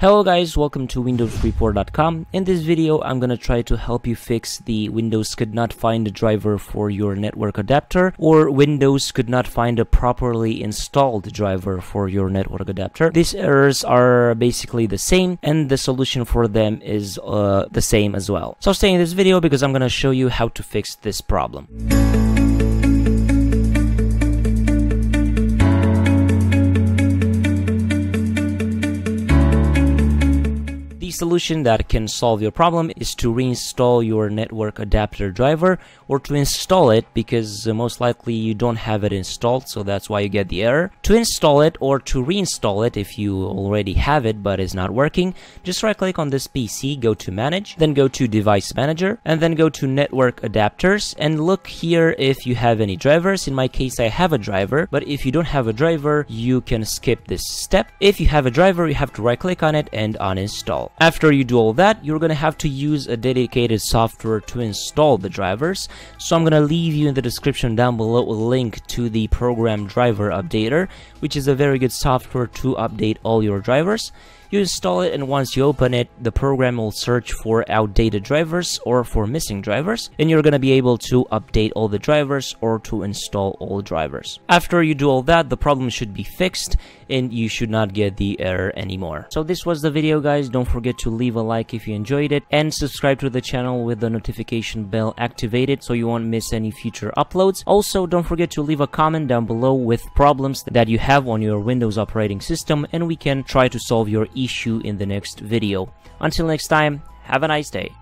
Hello guys, welcome to windowsreport.com. In this video, I'm gonna try to help you fix the Windows could not find a driver for your network adapter or Windows could not find a properly installed driver for your network adapter. These errors are basically the same and the solution for them is uh, the same as well. So stay in this video because I'm gonna show you how to fix this problem. Solution that can solve your problem is to reinstall your network adapter driver or to install it because uh, most likely you don't have it installed so that's why you get the error. To install it or to reinstall it if you already have it but it's not working, just right click on this PC, go to manage, then go to device manager and then go to network adapters and look here if you have any drivers. In my case I have a driver but if you don't have a driver you can skip this step. If you have a driver you have to right click on it and uninstall. After you do all that, you're gonna have to use a dedicated software to install the drivers. So I'm gonna leave you in the description down below a link to the program driver updater, which is a very good software to update all your drivers. You install it and once you open it, the program will search for outdated drivers or for missing drivers and you're gonna be able to update all the drivers or to install all drivers. After you do all that, the problem should be fixed and you should not get the error anymore. So this was the video guys, don't forget to leave a like if you enjoyed it and subscribe to the channel with the notification bell activated so you won't miss any future uploads. Also, don't forget to leave a comment down below with problems that you have on your Windows operating system and we can try to solve your issue in the next video. Until next time, have a nice day.